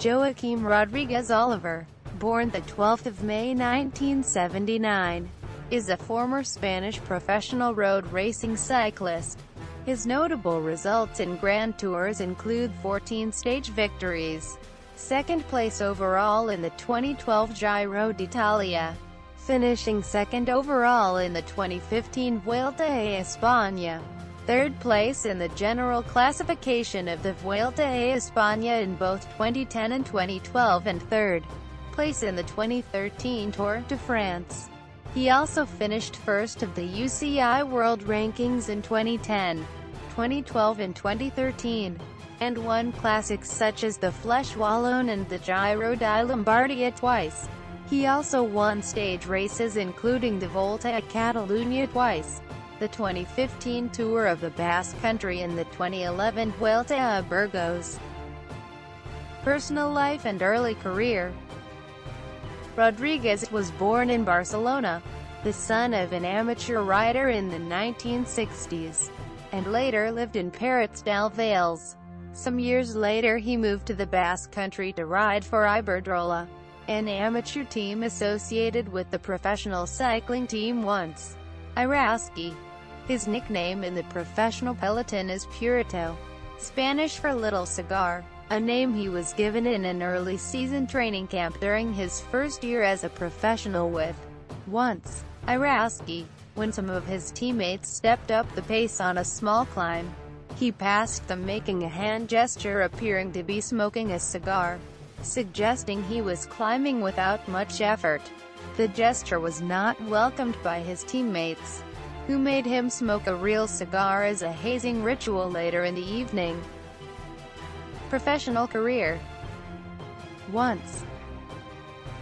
Joaquim Rodriguez Oliver, born the 12th of May 1979, is a former Spanish professional road racing cyclist. His notable results in Grand Tours include 14 stage victories, second place overall in the 2012 Giro d'Italia, finishing second overall in the 2015 Vuelta a España, third place in the general classification of the Vuelta a España in both 2010 and 2012 and third place in the 2013 Tour de France. He also finished first of the UCI World Rankings in 2010, 2012 and 2013, and won classics such as the Flèche Wallonne and the Giro di Lombardia twice. He also won stage races including the Volta a Catalunya twice, the 2015 Tour of the Basque Country and the 2011 Vuelta a Burgos. Personal life and early career Rodriguez was born in Barcelona, the son of an amateur rider in the 1960s, and later lived in Parets del Vallès. Some years later he moved to the Basque Country to ride for Iberdrola an amateur team associated with the professional cycling team once. Eroski. His nickname in the professional peloton is Purito, Spanish for little cigar, a name he was given in an early season training camp during his first year as a professional with once. Eroski, when some of his teammates stepped up the pace on a small climb. He passed them making a hand gesture appearing to be smoking a cigar suggesting he was climbing without much effort. The gesture was not welcomed by his teammates, who made him smoke a real cigar as a hazing ritual later in the evening. Professional career Once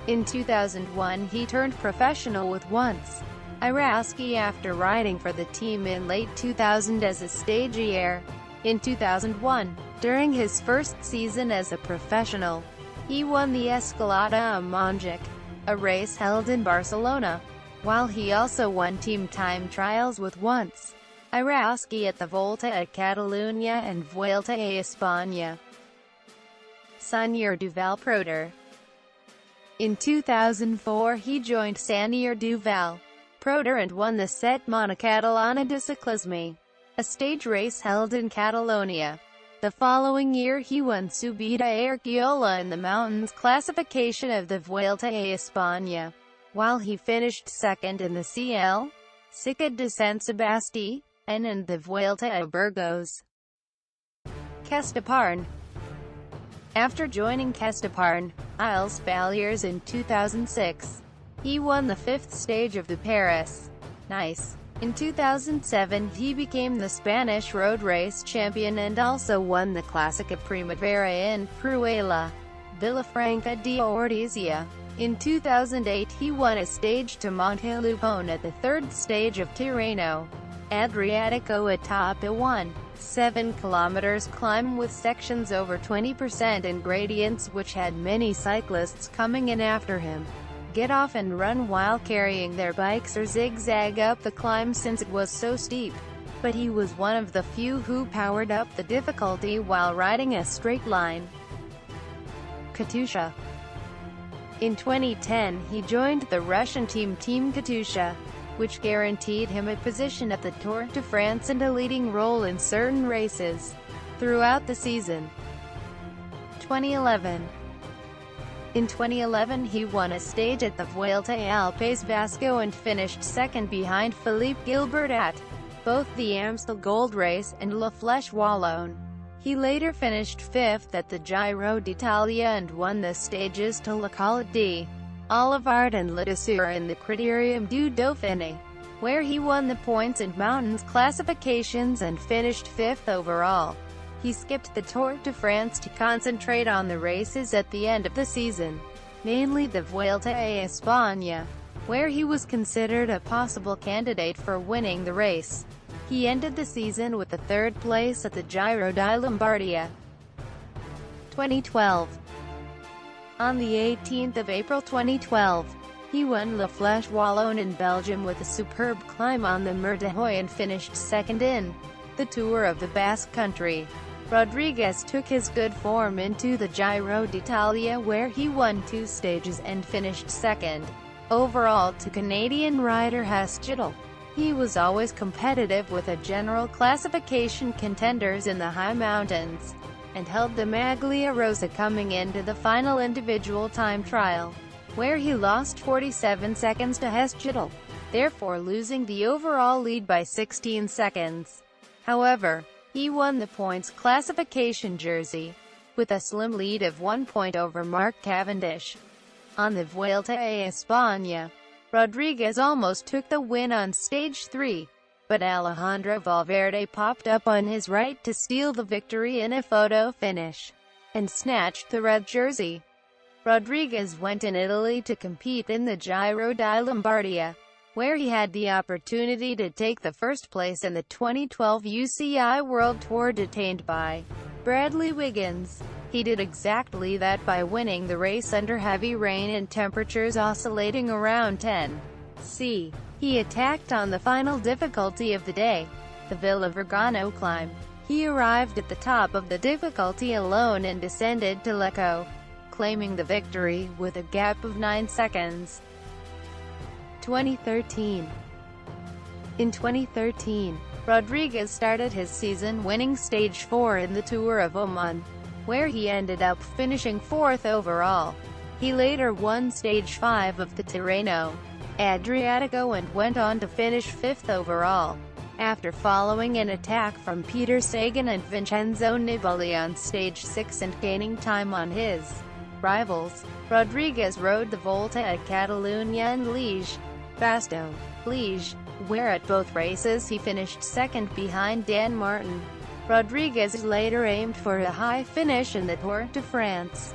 In 2001 he turned professional with Once. Eroski after riding for the team in late 2000 as a stagiaire. In 2001, during his first season as a professional, he won the Escalada a a race held in Barcelona, while he also won team time trials with once Eroski at the Volta a Catalunya and Vuelta a España. Saunier Duval Prodir In 2004 he joined Saunier Duval Prodir and won the Setmana Catalana de Ciclisme, a stage race held in Catalonia. The following year he won Subida Urkiola in the mountains classification of the Vuelta a España, while he finished second in the CL, Cícla de San Sebastián, and in the Vuelta a Burgos. Caisse d'Epargne After joining Kesteparn, Illes Balears in 2006, he won the fifth stage of the Paris. Nice. In 2007 he became the Spanish road race champion and also won the Clásica Primavera in Prueba, Villafranca de Ordizia. In 2008 he won a stage to Montelupone at the third stage of Tirreno. Adriatico Etapa 1. 7 kilometers climb with sections over 20% and gradients which had many cyclists coming in after him get off and run while carrying their bikes or zigzag up the climb since it was so steep. But he was one of the few who powered up the difficulty while riding a straight line. Katusha In 2010 he joined the Russian team Team Katusha, which guaranteed him a position at the Tour de France and a leading role in certain races throughout the season. 2011 in 2011 he won a stage at the Vuelta al País Vasco and finished second behind Philippe Gilbert at both the Amstel Gold Race and La Flèche Wallonne. He later finished fifth at the Giro d'Italia and won the stages to La Col di Olivart and La in the Critérium du Dauphiné, where he won the points and mountains classifications and finished fifth overall. He skipped the Tour de France to concentrate on the races at the end of the season, mainly the Vuelta a España, where he was considered a possible candidate for winning the race. He ended the season with the third place at the Giro di Lombardia. 2012 On the 18th of April 2012, he won La Flèche Wallonne in Belgium with a superb climb on the Mur de Huy and finished second in the Tour of the Basque Country. Rodriguez took his good form into the Giro d'Italia where he won two stages and finished second overall to Canadian rider Hesjedal. He was always competitive with a general classification contenders in the high mountains, and held the Maglia Rosa coming into the final individual time trial, where he lost 47 seconds to Hesjedal, therefore losing the overall lead by 16 seconds. However, he won the points classification jersey, with a slim lead of one point over Mark Cavendish. On the Vuelta a España, Rodriguez almost took the win on stage 3, but Alejandro Valverde popped up on his right to steal the victory in a photo finish, and snatched the red jersey. Rodriguez went in Italy to compete in the Giro di Lombardia, where he had the opportunity to take the first place in the 2012 UCI World Tour detained by Bradley Wiggins. He did exactly that by winning the race under heavy rain and temperatures oscillating around 10 C. He attacked on the final difficulty of the day, the Villa Vergano climb. He arrived at the top of the difficulty alone and descended to Lecco, claiming the victory with a gap of 9 seconds. 2013 In 2013, Rodriguez started his season winning stage 4 in the Tour of Oman where he ended up finishing fourth overall. He later won Stage 5 of the Tirreno Adriatico and went on to finish fifth overall. After following an attack from Peter Sagan and Vincenzo Nibali on Stage 6 and gaining time on his rivals, Rodriguez rode the Volta at Catalunya and Liège, Bastogne, Liège, where at both races he finished second behind Dan Martin. Rodriguez later aimed for a high finish in the Tour de France.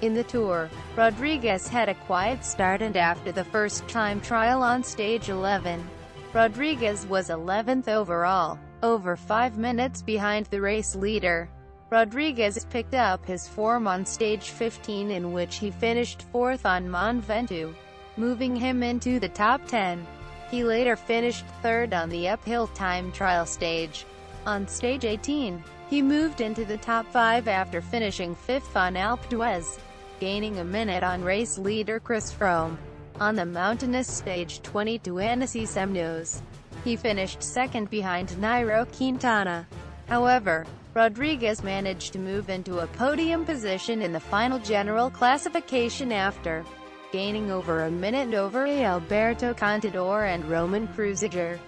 In the Tour, Rodriguez had a quiet start and after the first time trial on stage 11, Rodriguez was 11th overall, over 5 minutes behind the race leader. Rodriguez picked up his form on stage 15 in which he finished 4th on Mont Ventoux, moving him into the top 10. He later finished 3rd on the uphill time trial stage. On stage 18, he moved into the top 5 after finishing 5th on Alpe d'Huez, gaining a minute on race leader Chris Froome. On the mountainous stage 22 Annecy Semnoz, he finished second behind Nairo Quintana. However, Rodriguez managed to move into a podium position in the final general classification after gaining over a minute over Alberto Contador and Roman Kreuziger.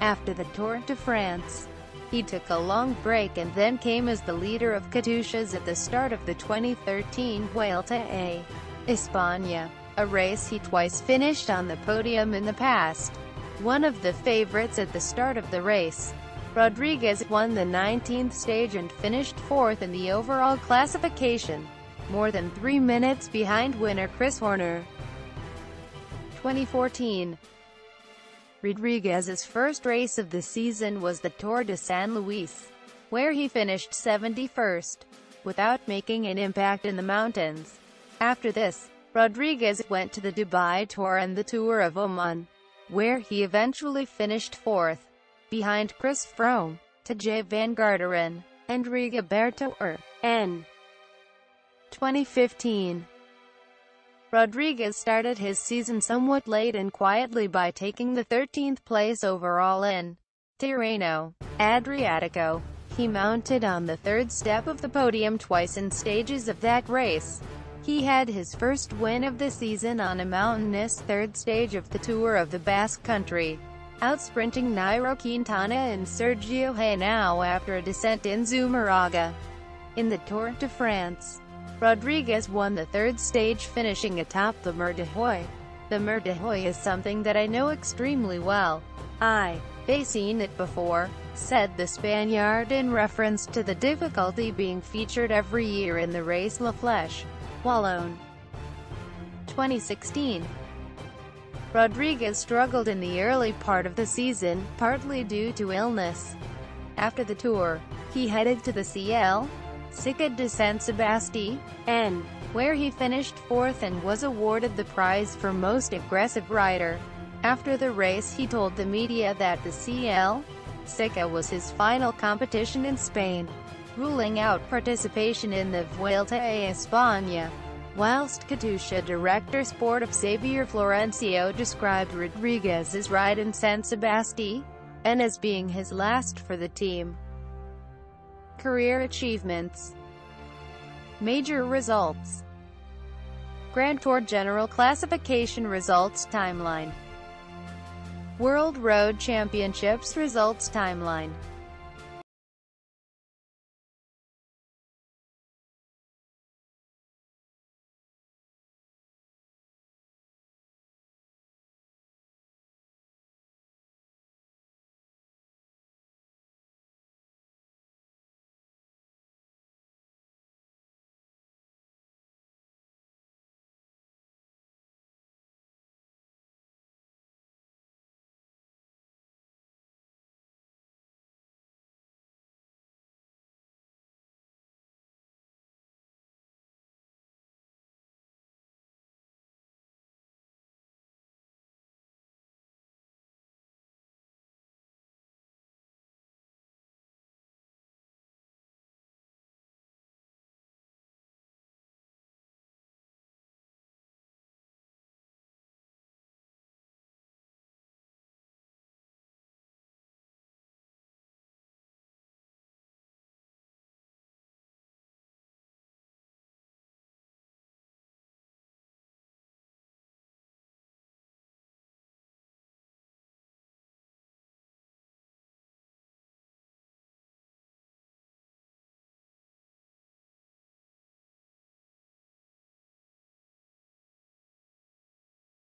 After the Tour de France, he took a long break and then came as the leader of Katusha's at the start of the 2013 Vuelta a España, a race he twice finished on the podium in the past. One of the favorites at the start of the race, Rodriguez won the 19th stage and finished fourth in the overall classification, more than three minutes behind winner Chris Horner. 2014 Rodriguez's first race of the season was the Tour de San Luis, where he finished 71st, without making an impact in the mountains. After this, Rodriguez went to the Dubai Tour and the Tour of Oman, where he eventually finished fourth, behind Chris Froome, Tejay van Garderen, and Rigoberto Urán. N. 2015 Rodriguez started his season somewhat late and quietly by taking the 13th place overall in Tirreno Adriatico. He mounted on the third step of the podium twice in stages of that race. He had his first win of the season on a mountainous third stage of the Tour of the Basque Country, outsprinting Nairo Quintana and Sergio Henao after a descent in Zumárraga. In the Tour de France, Rodriguez won the third stage finishing atop the Mur. The Mur is something that I know extremely well. I, have seen it before, said the Spaniard in reference to the difficulty being featured every year in the race La Flèche Wallonne. 2016 Rodriguez struggled in the early part of the season, partly due to illness. After the tour, he headed to the CL, Cicca de San Sebastián, where he finished fourth and was awarded the prize for most aggressive rider. After the race he told the media that the CL, Sica was his final competition in Spain. ruling out participation in the Vuelta a España. Whilst Katusha director sport of Xavier Florencio described Rodriguez's ride in San Sebastián as being his last for the team. Career achievements. Major results. Grand Tour General Classification Results Timeline. World Road Championships Results Timeline